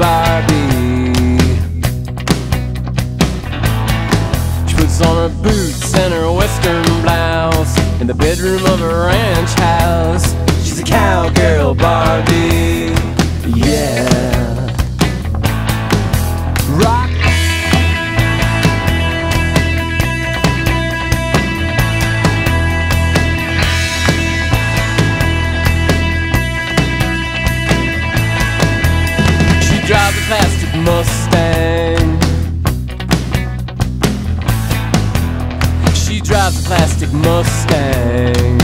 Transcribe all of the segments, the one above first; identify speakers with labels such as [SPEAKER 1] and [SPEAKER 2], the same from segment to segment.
[SPEAKER 1] Barbie. She puts on her boots and her western blouse in the bedroom of a ranch house. She's a cowgirl Barbie. Drives a plastic Mustang.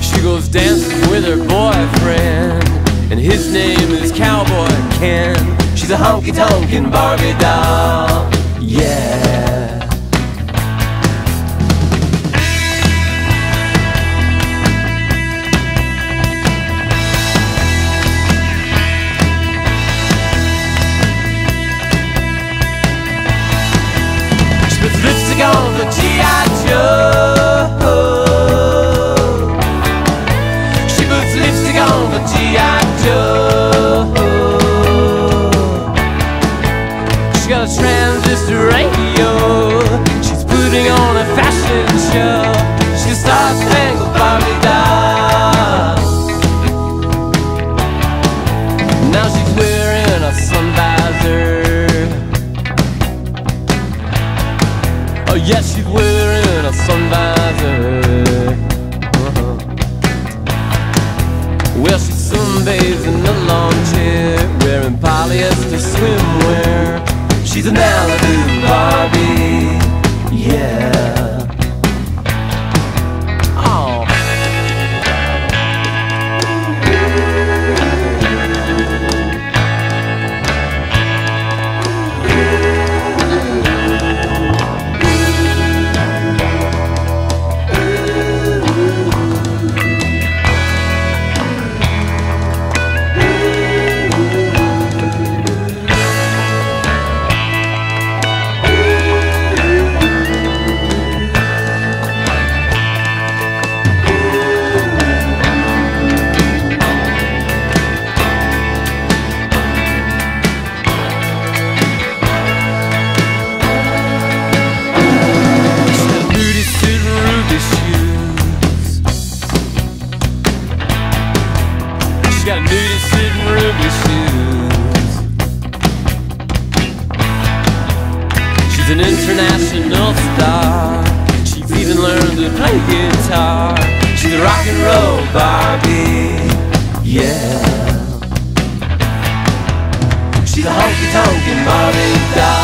[SPEAKER 1] She goes dancing with her boyfriend, and his name is Cowboy Ken. She's a honky tonkin' Barbie doll. Yeah. She a transistor radio. She's putting on a fashion show. She's a She's got nudist sitting ruby shoes. She's an international star. She's even learned to play guitar. She's a rock and roll Barbie. Yeah. She's a honky tonkin' Barbie doll.